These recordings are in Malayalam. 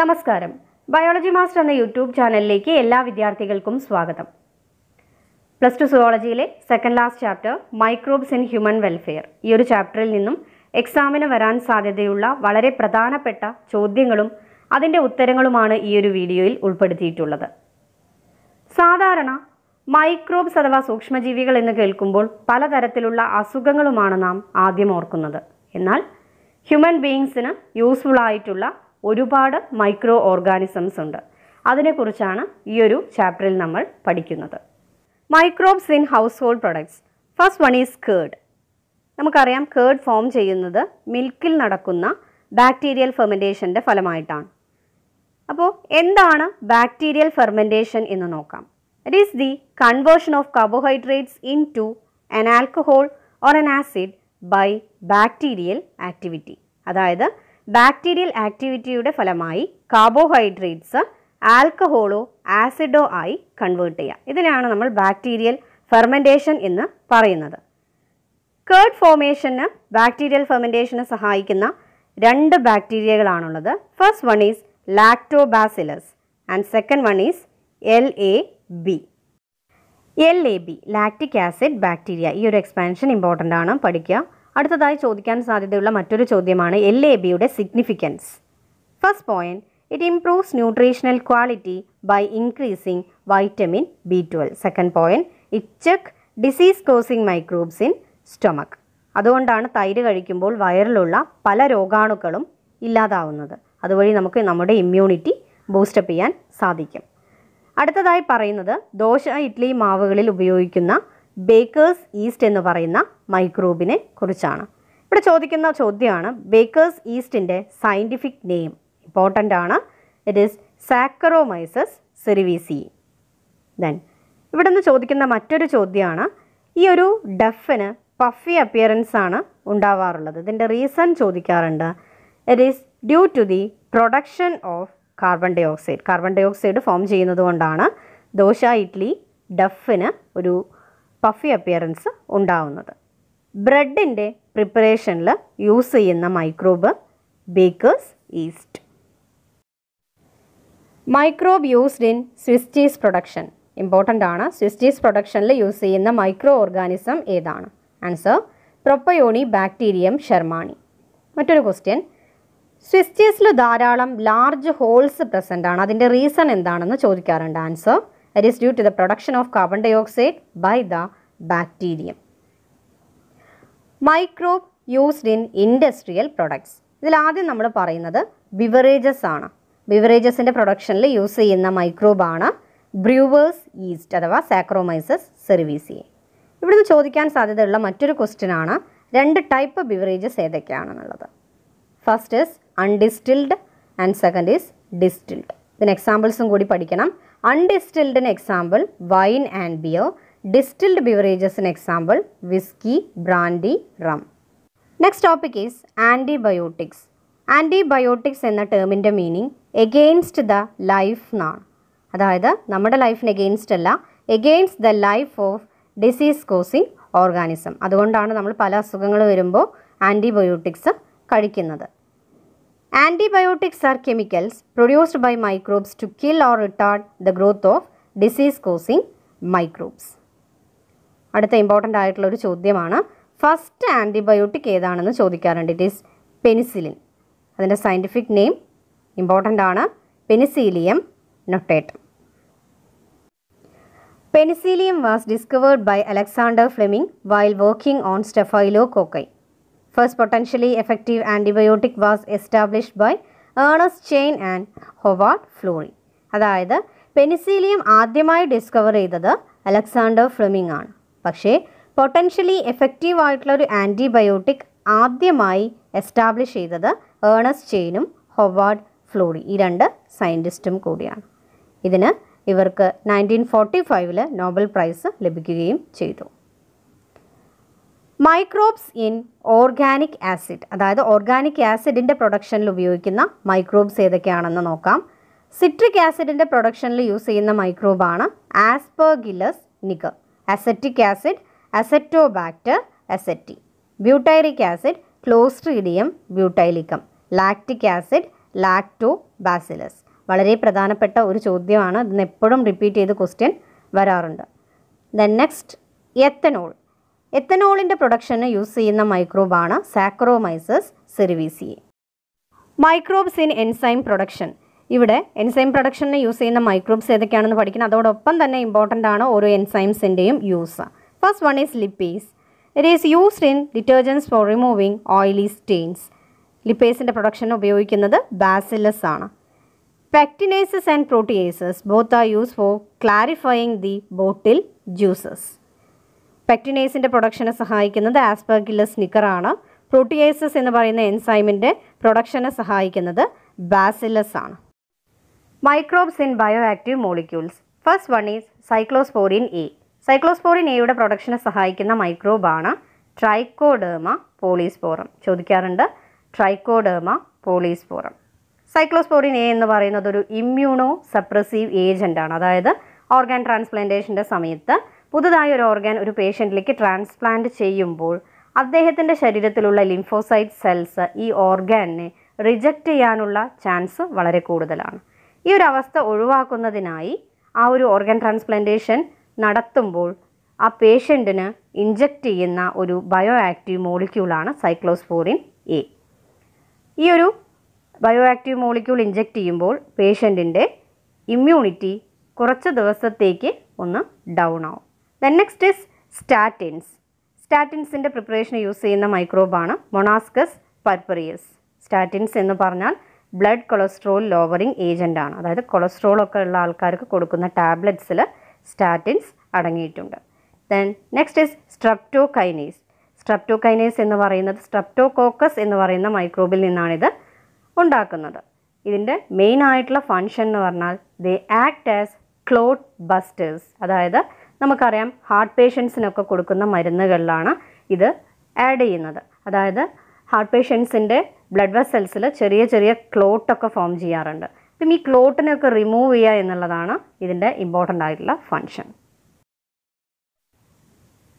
നമസ്കാരം. ബയോളജി മാസ്റ്റർ എന്ന യൂട്യൂബ് ചാനലിലേക്ക് എല്ലാ വിദ്യാർത്ഥികൾക്കും സ്വാഗതം. Plus two സുവോളജിയിലെ second last chapter microbes in human welfare ഈ ഒരു ചാപ്റ്ററിൽ നിന്നും എക്സാമിന് വരാൻ സാധ്യതയുള്ള വളരെ പ്രധാനപ്പെട്ട ചോദ്യങ്ങളും അതിന്റെ ഉത്തരങ്ങളുമാണ് ഈ ഒരു വീഡിയോയിൽ ഉൾപ്പെടുത്തിയിട്ടുള്ളത്. സാധാരണ മൈക്രോബ്സ് അഥവാ സൂക്ഷ്മജീവികൾ എന്ന് കേൾക്കുമ്പോൾ പലതരത്തിലുള്ള അസുഖങ്ങളുമാണ് നാം ആദ്യം ഓർക്കുന്നത്. എന്നാൽ ഹ്യൂമൻ ബീയിങ്സിന് യൂസ്ഫുൾ ആയിട്ടുള്ള ഒരുപാട് മൈക്രോ ഓർഗാനിസംസ് ഉണ്ട്. അതിനെക്കുറിച്ചാണ് ഈ ഒരു ചാപ്റ്ററിൽ നമ്മൾ പഠിക്കുന്നത്. Microbes in household products first one is curd നമുക്കറിയാം കേർഡ് ഫോം ചെയ്യുന്നത് മിൽക്കിൽ നടക്കുന്ന ബാക്ടീരിയൽ ഫെർമെന്റേഷന്റെ ഫലമായിട്ടാണ്. അപ്പോൾ എന്താണ് ബാക്ടീരിയൽ ഫെർമെന്റേഷൻ എന്ന് നോക്കാം. It is the conversion of carbohydrates into an alcohol or an acid by bacterial activity അതായത് ബാക്ടീരിയൽ ആക്ടിവിറ്റിയുടെ ഫലമായി കാർബോഹൈഡ്രേറ്റ്സ് ആൽക്കഹോളോ ആസിഡോ ആയി കൺവേർട്ട് ചെയ്യുക ഇതിനാണ് നമ്മൾ ബാക്ടീരിയൽ ഫെർമെന്റേഷൻ എന്ന് പറയുന്നത്. കേർഡ് ഫോമേഷന് ബാക്ടീരിയൽ ഫെർമെന്റേഷന് സഹായിക്കുന്ന രണ്ട് ബാക്ടീരിയകളാണുള്ളത്. First one is Lactobacillus and second one is L A B L A B lactic acid bacteria ഈ ഒരു എക്സ്പാൻഷൻ ഇമ്പോർട്ടന്റ് ആണ്. പഠിക്കുക. അടുത്തതായി ചോദിക്കാൻ സാധ്യതയുള്ള മറ്റൊരു ചോദ്യമാണ് എൽ എ ബിയുടെ significance first point it improves nutritional quality by increasing vitamin B twelve second point it check disease causing microbes in stomach അതുകൊണ്ടാണ് തൈര് കഴിക്കുമ്പോൾ വയറിലുള്ള പല രോഗാണുക്കളും ഇല്ലാതാവുന്നത്. അതുവഴി നമുക്ക് നമ്മുടെ ഇമ്മ്യൂണിറ്റി ബൂസ്റ്റപ്പ് ചെയ്യാൻ സാധിക്കും. അടുത്തതായി പറയുന്നത് ദോശ ഇഡ്ലി മാവുകളിൽ ഉപയോഗിക്കുന്ന ബേക്കേഴ്സ് ഈസ്റ്റ് എന്ന് പറയുന്ന മൈക്രോബിനെ കുറിച്ചാണ്. ഇവിടെ ചോദിക്കുന്ന ചോദ്യമാണ് ബേക്കേഴ്സ് ഈസ്റ്റിന്റെ സയന്റിഫിക് നെയിം ഇമ്പോർട്ടന്റ് ആണ്. It is Saccharomyces cerevisiae then ഇവിടെ നിന്ന് ചോദിക്കുന്ന മറ്റൊരു ചോദ്യമാണ് ഈ ഒരു ഡഫിന് പഫി അപ്പിയറൻസ് ആണ് ഉണ്ടാവാറുള്ളത്. ഇതിന്റെ റീസൺ ചോദിക്കാറുണ്ട്. It is due to the production of carbon dioxide carbon dioxide form ചെയ്യുന്നത് കൊണ്ടാണ് ദോശ ഇഡ്ലി ഡഫിന് ഒരു പഫി അപ്പിയറൻസ് ഉണ്ടാവുന്നത്. ബ്രെഡിന്റെ പ്രിപ്പറേഷനിൽ യൂസ് ചെയ്യുന്ന microbe bakers yeast microbe used in Swiss cheese production important ആണ്. സ്വിസ് ചീസ് പ്രൊഡക്ഷനിൽ യൂസ് ചെയ്യുന്ന മൈക്രോ ഓർഗാനിസം ഏതാണ്? ആൻസർ പ്രൊപ്പയോണി ബാക്ടീരിയം ഷെർമാണി മറ്റൊരു ക്വസ്റ്റ്യൻ സ്വിസ് ചീസിൽ ധാരാളം ലാർജ് ഹോൾസ് പ്രസന്റ് ആണ്. അതിന്റെ റീസൺ എന്താണെന്ന് ചോദിക്കാറുണ്ട്. Answer is due to the production of carbon dioxide by the bacterium microbe used in industrial products ഇതിൽ ആദ്യം നമ്മൾ പറയുന്നത് ബിവറേജസ് ആണ്. ബിവറേജസിന്റെ പ്രൊഡക്ഷനിൽ യൂസ് ചെയ്യുന്ന മൈക്രോബാണ് ബ്രൂവേഴ്സ് ഈസ്റ്റ് അഥവാ സാക്രോമൈസസ് സെർവീസിയെ ഇവിടുന്ന് ചോദിക്കാൻ സാധ്യതയുള്ള മറ്റൊരു ക്വസ്റ്റ്യൻ ആണ് രണ്ട് type beverages ഏതൊക്കെയാണെന്നുള്ളത്. First is undistilled and second is distilled ഇതിന് എക്സാമ്പിൾസും കൂടി പഠിക്കണം. അൺഡിസ്റ്റിൽഡിന് example wine and beer distilled ബിവറേജസിന് example whisky brandy rum next topic is antibiotics antibiotics എന്ന ടേമിന്റെ മീനിങ് എഗെയിൻസ്റ്റ് ദ ലൈഫ് എന്നാണ് അതായത് നമ്മുടെ ലൈഫിന് എഗെയിൻസ്റ്റ് അല്ല against the life of disease causing organism അതുകൊണ്ടാണ് നമ്മൾ പല അസുഖങ്ങൾ വരുമ്പോൾ ആന്റിബയോട്ടിക്സ് കഴിക്കുന്നത്. Antibiotics are chemicals produced by microbes to kill or retard the growth of disease causing microbes അടുത്ത ഇമ്പോർട്ടന്റ് ആയിട്ടുള്ള ഒരു ചോദ്യമാണ് ഫസ്റ്റ് ആന്റിബയോട്ടിക് ഏതാണെന്ന് ചോദിക്കാറുണ്ട്? ഇറ്റ് ഈസ് പെനിസിലിൻ അതിന്റെ സയന്റിഫിക് നെയിം ഇമ്പോർട്ടന്റ് ആണ്. Penicillium notatum Penicillium was discovered by Alexander Fleming while working on staphylococci first potentially effective antibiotic was established by Ernest Chain and Howard Florey അതായത് പെനിസീലിയം ആദ്യമായി ഡിസ്കവർ ചെയ്തത് അലക്സാണ്ടർ ഫ്ലെമിംഗ് ആണ്. പക്ഷേ പൊട്ടൻഷ്യലി എഫക്റ്റീവ് ആയിട്ടുള്ള ഒരു ആന്റിബയോട്ടിക് ആദ്യമായി എസ്റ്റാബ്ലിഷ് ചെയ്തത് ഏണസ് ചെയിനും ഹൊവാർഡ് ഫ്ലോറി ഈ രണ്ട് സയന്റിസ്റ്റും കൂടിയാണ്. ഇതിന് ഇവർക്ക് നയന്റീൻ ഫോർട്ടി ഫൈവിൽ നോബൽ പ്രൈസ് ലഭിക്കുകയും ചെയ്തു. മൈക്രോബ്സ് ഇൻ ഓർഗാനിക് ആസിഡ് അതായത് ഓർഗാനിക് ആസിഡിന്റെ പ്രൊഡക്ഷനിൽ ഉപയോഗിക്കുന്ന മൈക്രോബ്സ് ഏതൊക്കെയാണെന്ന് നോക്കാം. സിട്രിക് ആസിഡിന്റെ പ്രൊഡക്ഷനിൽ യൂസ് ചെയ്യുന്ന മൈക്രോബാണ് Aspergillus niger acetic acid Acetobacter aceti butyric acid Clostridium butylicum lactic acid Lactobacillus വളരെ പ്രധാനപ്പെട്ട ഒരു ചോദ്യമാണ്. ഇതിന് എപ്പോഴും റിപ്പീറ്റ് ചെയ്ത് ക്വസ്റ്റ്യൻ വരാറുണ്ട്. ദെൻ നെക്സ്റ്റ് എത്തനോൾ എത്തനോളിന്റെ പ്രൊഡക്ഷന് യൂസ് ചെയ്യുന്ന മൈക്രോബാണ് Saccharomyces സെറിവീസിയെ microbes in enzyme production ഇവിടെ എൻസൈം പ്രൊഡക്ഷന് യൂസ് ചെയ്യുന്ന മൈക്രോബ്സ് ഏതൊക്കെയാണെന്ന് പഠിക്കണം. അതോടൊപ്പം തന്നെ ഇമ്പോർട്ടന്റ് ആണ് ഓരോ എൻസൈംസിന്റെയും use first one is lipase it is used in detergents for removing oily stains ലിപ്പേസിന്റെ പ്രൊഡക്ഷന് ഉപയോഗിക്കുന്നത് ബാസിലസ് ആണ്. Pectinases and proteases both are use for clarifying the bottle juices പെക്ടിനേസിന്റെ പ്രൊഡക്ഷനെ സഹായിക്കുന്നത് ആസ്പെർഗില്ലസ് നിക്കറാണ് പ്രോട്ടിയേസസ് എന്ന് പറയുന്ന എൻസൈമിന്റെ പ്രൊഡക്ഷനെ സഹായിക്കുന്നത് ബാസിലസ് ആണ്. Microbes in bioactive molecules. First one is cyclosporin A. Cyclosporin എയുടെ പ്രൊഡക്ഷനെ സഹായിക്കുന്ന മൈക്രോബാണ്. ട്രൈക്കോഡേമ പോളിസ്പോറം. ചോദിക്കാറുണ്ട് ട്രൈക്കോഡേമ പോളിസ്പോറം. സൈക്ലോസ്പോറിൻ എ എന്ന് പറയുന്നത് ഒരു ഇമ്മ്യൂണോ സപ്രസീവ് ഏജന്റാണ് അതായത് ഓർഗാൻ ട്രാൻസ്പ്ലാന്റേഷന്റെ സമയത്ത് പുതുതായി ഒരു ഓർഗാൻ ഒരു പേഷ്യന്റിലേക്ക് ട്രാൻസ്പ്ലാന്റ് ചെയ്യുമ്പോൾ അദ്ദേഹത്തിന്റെ ശരീരത്തിലുള്ള ലിംഫോസൈറ്റ് സെൽസ് ഈ ഓർഗാനിനെ റിജക്റ്റ് ചെയ്യാനുള്ള ചാൻസ് വളരെ കൂടുതലാണ്. ഈ ഒരു അവസ്ഥ ഒഴിവാക്കുന്നതിനായി ആ ഒരു ഓർഗൻ ട്രാൻസ്പ്ലാന്റേഷൻ നടത്തുമ്പോൾ ആ പേഷ്യന്റിന് ഇഞ്ചക്റ്റ് ചെയ്യുന്ന ഒരു ബയോ ആക്റ്റീവ് മോളിക്യൂളാണ് സൈക്ലോസ്പോറിൻ എ. ഈ ഒരു ബയോ ആക്റ്റീവ് മോളിക്യൂൾ ഇഞ്ചക്റ്റ് ചെയ്യുമ്പോൾ പേഷ്യന്റിന്റെ ഇമ്മ്യൂണിറ്റി കുറച്ച് ദിവസത്തേക്ക് ഒന്ന് ഡൗൺ ആവും. ദെൻ നെക്സ്റ്റ് ഇസ് സ്റ്റാറ്റിൻസ് സ്റ്റാറ്റിൻസിന്റെ പ്രിപ്പറേഷൻ യൂസ് ചെയ്യുന്ന മൈക്രോബാണ് മൊണാസ്കസ് പർപ്പറിയസ് സ്റ്റാറ്റിൻസ് എന്ന് പറഞ്ഞാൽ ബ്ലഡ് കൊളസ്ട്രോൾ ലോവറിങ് ഏജന്റ് ആണ്. അതായത് കൊളസ്ട്രോൾ ഒക്കെ ഉള്ള ആൾക്കാർക്ക് കൊടുക്കുന്ന ടാബ്ലറ്റ്സിൽ സ്റ്റാറ്റിൻസ് അടങ്ങിയിട്ടുണ്ട്. Then next is streptokinase streptokinase എന്ന് പറയുന്നത് സ്ട്രപ്റ്റോകോക്കസ് എന്ന് പറയുന്ന മൈക്രോബിൽ നിന്നാണിത് ഉണ്ടാക്കുന്നത്. ഇതിന്റെ മെയിൻ ആയിട്ടുള്ള ഫങ്ഷൻ എന്ന് പറഞ്ഞാൽ they act as clot busters അതായത് നമുക്കറിയാം ഹാർട്ട് പേഷ്യൻസിനൊക്കെ കൊടുക്കുന്ന മരുന്നുകളിലാണ് ഇത് ആഡ് ചെയ്യുന്നത്. അതായത് ഹാർട്ട് പേഷ്യൻസിന്റെ ബ്ലഡ് വെസൽസിൽ ചെറിയ ചെറിയ ക്ലോട്ടൊക്കെ ഫോം ചെയ്യാറുണ്ട്. അപ്പം ഈ ക്ലോട്ടിനെയൊക്കെ റിമൂവ് ചെയ്യുക എന്നുള്ളതാണ് ഇതിന്റെ ഇമ്പോർട്ടന്റ് ആയിട്ടുള്ള function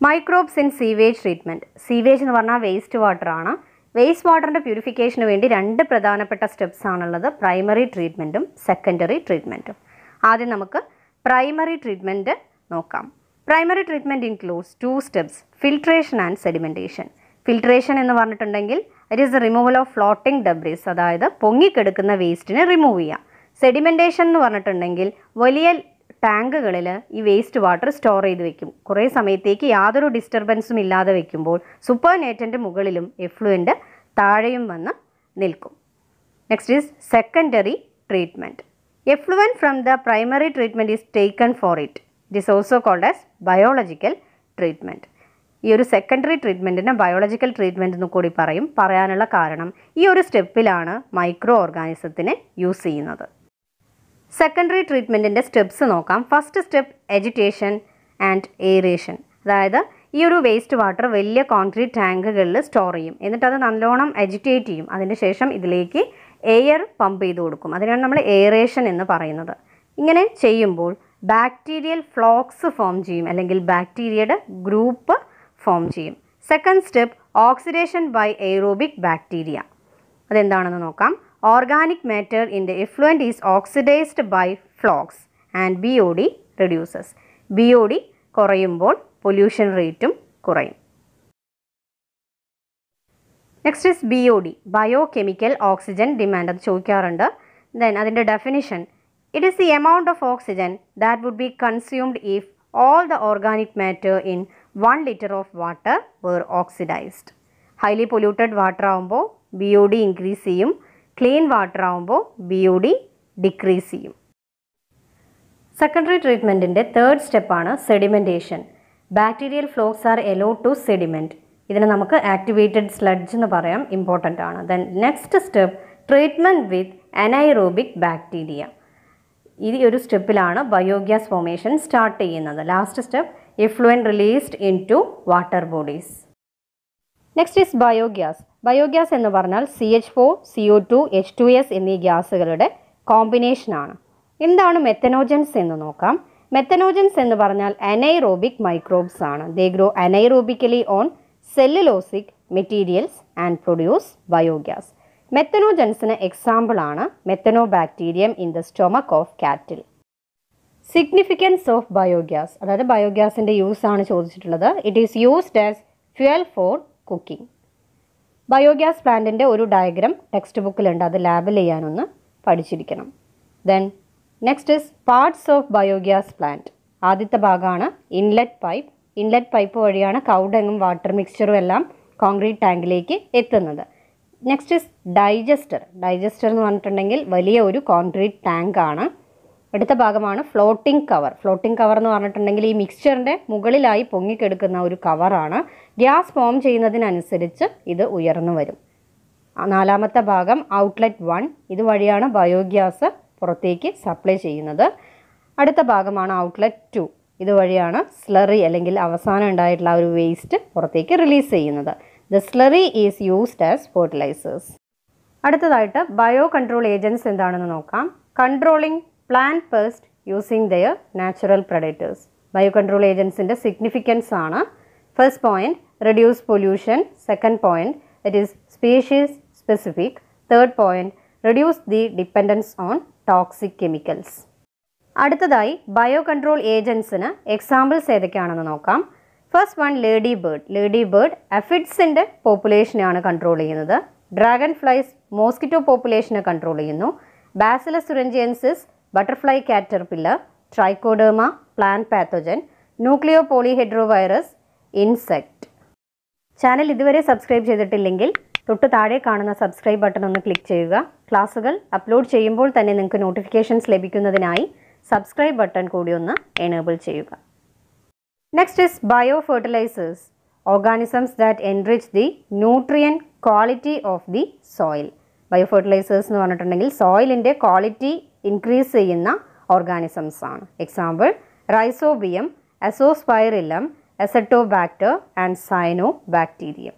microbes in sewage treatment sewage എന്ന് പറഞ്ഞാൽ വേസ്റ്റ് വാട്ടറാണ് വേസ്റ്റ് വാട്ടറിന്റെ പ്യൂരിഫിക്കേഷന് വേണ്ടി രണ്ട് പ്രധാനപ്പെട്ട സ്റ്റെപ്സ് ആണുള്ളത്. പ്രൈമറി ട്രീറ്റ്മെന്റും സെക്കൻഡറി ട്രീറ്റ്മെന്റും ആദ്യം നമുക്ക് പ്രൈമറി ട്രീറ്റ്മെന്റ് നോക്കാം. Primary treatment includes two steps filtration and sedimentation filtration എന്ന് പറഞ്ഞിട്ടുണ്ടെങ്കിൽ it is the removal of floating debris അതായത് പൊങ്ങിക്കെടുക്കുന്ന വേസ്റ്റിനെ റിമൂവ് ചെയ്യുക സെഡിമെന്റേഷൻ എന്ന് പറഞ്ഞിട്ടുണ്ടെങ്കിൽ വലിയ ടാങ്കുകളിൽ ഈ വേസ്റ്റ് വാട്ടർ സ്റ്റോർ ചെയ്ത് വെക്കും. കുറേ സമയത്തേക്ക് യാതൊരു ഡിസ്റ്റർബൻസും ഇല്ലാതെ വെക്കുമ്പോൾ സൂപ്പർ നേറ്റന്റെ മുകളിലും എഫ്ലുവന്റ് താഴെയും വന്ന് നിൽക്കും. Next is secondary treatment effluent from the primary treatment is taken for it it is also called as biological treatment ഈ ഒരു സെക്കൻഡറി ട്രീറ്റ്മെന്റിനെ ബയോളജിക്കൽ ട്രീറ്റ്മെന്റ് എന്ന് കൂടി പറയും. പറയാനുള്ള കാരണം ഈ ഒരു സ്റ്റെപ്പിലാണ് മൈക്രോ ഓർഗാനിസത്തിനെ യൂസ് ചെയ്യുന്നത് സെക്കൻഡറി ട്രീറ്റ്മെന്റിന്റെ സ്റ്റെപ്സ് നോക്കാം. First step agitation and aeration അതായത് ഈ ഒരു വേസ്റ്റ് വാട്ടർ വലിയ കോൺക്രീറ്റ് ടാങ്കുകളിൽ സ്റ്റോർ ചെയ്യും. എന്നിട്ട് അത് നല്ലോണം എജിറ്റേറ്റ് ചെയ്യും. അതിന് ശേഷം ഇതിലേക്ക് എയർ പമ്പ് ചെയ്ത് കൊടുക്കും. അതിനാണ് നമ്മൾ എയറേഷൻ എന്ന് പറയുന്നത്. ഇങ്ങനെ ചെയ്യുമ്പോൾ ബാക്ടീരിയൽ ഫ്ലോക്സ് ഫോം ചെയ്യും അല്ലെങ്കിൽ ബാക്ടീരിയയുടെ ഗ്രൂപ്പ് ഫോം ചെയ്യും. Second step oxidation by aerobic bacteria അതെന്താണെന്ന് നോക്കാം. Organic matter in the effluent is oxidised by flocs and B O D reduces B O D കുറയുമ്പോൾ പൊല്യൂഷൻ റേറ്റും കുറയും. Next is B O D biochemical oxygen demand അത് ചോദിക്കാറുണ്ട്. ദെൻ അതിന്റെ definition it is the amount of oxygen that would be consumed if all the organic matter in 1 litre of water were oxidised highly polluted water ആകുമ്പോൾ ബി ഒ ഡി ഇൻക്രീസ് ചെയ്യും. ക്ലീൻ വാട്ടർ ആകുമ്പോൾ ബി ഒ ഡി ഡിക്രീസ് ചെയ്യും. സെക്കൻഡറി ട്രീറ്റ്മെന്റിന്റെ തേർഡ് സ്റ്റെപ്പാണ് sedimentation bacterial flocs are allow to sediment ഇതിനെ നമുക്ക് ആക്ടിവേറ്റഡ് സ്ലഡ്ജ് എന്ന് പറയാം. ഇമ്പോർട്ടന്റ് ആണ്. Then next step treatment with anaerobic bacteria ഈ ഒരു സ്റ്റെപ്പിലാണ് ബയോഗ്യാസ് ഫോമേഷൻ സ്റ്റാർട്ട് ചെയ്യുന്നത്. Last step effluent released into water bodies next is biogas biogas എന്ന് പറഞ്ഞാൽ C H four C O two H two S എന്നീ ഗ്യാസുകളുടെ കോമ്പിനേഷനാണ് എന്താണ് മെത്തനോജൻസ് എന്ന് നോക്കാം. മെത്തനോജൻസ് എന്ന് പറഞ്ഞാൽ അനൈറോബിക് മൈക്രോബ്സ് ആണ്. They grow anaerobically on cellulosic materials and produce biogas മെത്തനോജൻസിന് example ആണ് Methanobacterium in the stomach of cattle significance of biogas അതായത് ബയോഗ്യാസിന്റെ യൂസ് ആണ് ചോദിച്ചിട്ടുള്ളത്. It is used as fuel for cooking biogas പ്ലാന്റിന്റെ ഒരു ഡയഗ്രാം ടെക്സ്റ്റ് ബുക്കിലുണ്ട് അത് ലാബിൽ ചെയ്യാനൊന്ന് പഠിച്ചിരിക്കണം. Then next is parts of biogas plant ആദ്യത്തെ ഭാഗമാണ് ഇൻലെറ്റ് പൈപ്പ് ഇൻലെറ്റ് പൈപ്പ് വഴിയാണ് കൗഡങ്ങും വാട്ടർ മിക്സ്ചറും എല്ലാം കോൺക്രീറ്റ് ടാങ്കിലേക്ക് എത്തുന്നത്. നെക്സ്റ്റ് ഇസ് ഡൈജസ്റ്റർ ഡൈജസ്റ്റർ എന്ന് പറഞ്ഞിട്ടുണ്ടെങ്കിൽ വലിയ ഒരു കോൺക്രീറ്റ് ടാങ്ക് ആണ്. അടുത്ത ഭാഗമാണ് ഫ്ലോട്ടിംഗ് കവർ ഫ്ലോട്ടിംഗ് കവർ എന്ന് പറഞ്ഞിട്ടുണ്ടെങ്കിൽ ഈ മിക്സ്ചറിന്റെ മുകളിലായി പൊങ്ങിക്കെടുക്കുന്ന ഒരു കവറാണ് ഗ്യാസ് ഫോം ചെയ്യുന്നതിനനുസരിച്ച് ഇത് ഉയർന്നു വരും. നാലാമത്തെ ഭാഗം ഔട്ട്ലെറ്റ് വൺ ഇതുവഴിയാണ് ബയോഗ്യാസ് പുറത്തേക്ക് സപ്ലൈ ചെയ്യുന്നത്. അടുത്ത ഭാഗമാണ് ഔട്ട്ലെറ്റ് ടു ഇതുവഴിയാണ് സ്ലറി അല്ലെങ്കിൽ അവസാനം ഉണ്ടായിട്ടുള്ള ഒരു വേസ്റ്റ് പുറത്തേക്ക് റിലീസ് ചെയ്യുന്നത്. The slurry is used as fertilisers അടുത്തതായിട്ട് ബയോ കൺട്രോൾ ഏജൻസ് എന്താണെന്ന് നോക്കാം. Controlling plant pest using their natural predators biocontrol ഏജൻസിന്റെ significance ആണ്. First point reduce pollution second point it is species specific third point reduce the dependence on toxic chemicals അടുത്തതായി ബയോ കൺട്രോൾ ഏജൻസിന് എക്സാമ്പിൾസ് ഏതൊക്കെയാണെന്ന് നോക്കാം. First one ladybird ladybird അഫിഡ്സിന്റെ പോപ്പുലേഷനെയാണ് കൺട്രോൾ ചെയ്യുന്നത്. ഡ്രാഗൺ ഫ്ലൈസ് മോസ്കിറ്റോ പോപ്പുലേഷനെ കൺട്രോൾ ചെയ്യുന്നു. Bacillus thuringiensis butterfly caterpillar Trichoderma plant pathogen nucleopolyhedrovirus insect channel ഇതുവരെ സബ്സ്ക്രൈബ് ചെയ്തിട്ടില്ലെങ്കിൽ തൊട്ട് താഴെ കാണുന്ന സബ്സ്ക്രൈബ് ബട്ടൺ ഒന്ന് ക്ലിക്ക് ചെയ്യുക. ക്ലാസ്സുകൾ അപ്ലോഡ് ചെയ്യുമ്പോൾ തന്നെ നിങ്ങൾക്ക് നോട്ടിഫിക്കേഷൻസ് ലഭിക്കുന്നതിനായി സബ്സ്ക്രൈബ് ബട്ടൺ കൂടി ഒന്ന് എനേബിൾ ചെയ്യുക. Next is biofertilisers organisms that enrich the nutrient quality of the soil biofertilisers എന്ന് പറഞ്ഞിട്ടുണ്ടെങ്കിൽ സോയിലിന്റെ ക്വാളിറ്റി ഇൻക്രീസ് ചെയ്യുന്ന ഓർഗാനിസംസ് ആണ്. Example Rhizobium Azospirillum Azotobacter and cyanobacterium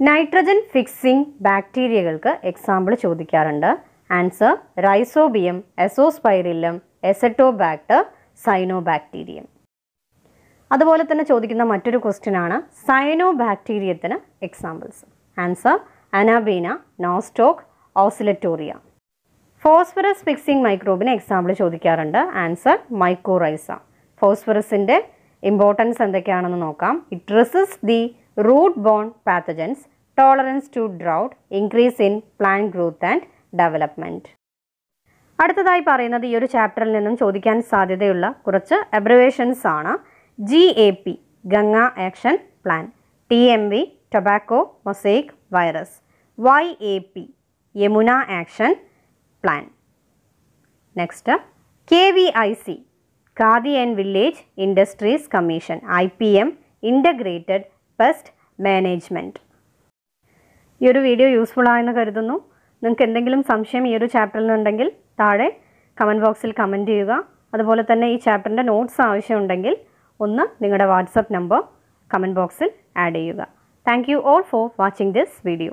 nitrogen fixing ബാക്ടീരിയകൾക്ക് example ചോദിക്കാറുണ്ട്. Answer Rhizobium Azospirillum Azotobacter cyanobacterium അതുപോലെ തന്നെ ചോദിക്കുന്ന മറ്റൊരു ക്വസ്റ്റ്യൻ ആണ്. സൈനോ ബാക്ടീരിയത്തിന് examples answer Anabaena Nostoc Oscillatoria phosphorus fixing മൈക്രോബിന് example ചോദിക്കാറുണ്ട്. ആൻസർ മൈക്കോറൈസ ഫോസ്ഫറസിന്റെ ഇമ്പോർട്ടൻസ് എന്തൊക്കെയാണെന്ന് നോക്കാം. It resist the root borne pathogens tolerance to drought increase in plant growth and development അടുത്തതായി പറയുന്നത് ഈ ഒരു ചാപ്റ്ററിൽ നിന്നും ചോദിക്കാൻ സാധ്യതയുള്ള കുറച്ച് അബ്രിവേഷൻസ് ആണ്. G A P Ganga action plan T M V tobacco mosaic virus Y A P Yamuna action plan next K V I C Khadi and village industries commission I P M integrated pest management ഈ ഒരു വീഡിയോ യൂസ്ഫുൾ ആയെന്ന് കരുതുന്നു. നിങ്ങൾക്ക് എന്തെങ്കിലും സംശയം ഈ ഒരു ചാപ്റ്ററിൽ നിന്നുണ്ടെങ്കിൽ താഴെ കമന്റ് ബോക്സിൽ കമന്റ് ചെയ്യുക. അതുപോലെ തന്നെ ഈ ചാപ്റ്ററിന്റെ നോട്ട്സ് ആവശ്യമുണ്ടെങ്കിൽ ഒന്ന് നിങ്ങളുടെ വാട്സപ്പ് നമ്പർ കമന്റ് ബോക്സിൽ ആഡ് ചെയ്യുക. Thank you all for watching this video